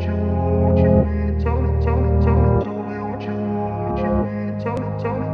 tell me, tell me, tell me, tell me what you want, what you need. Tell me, tell me.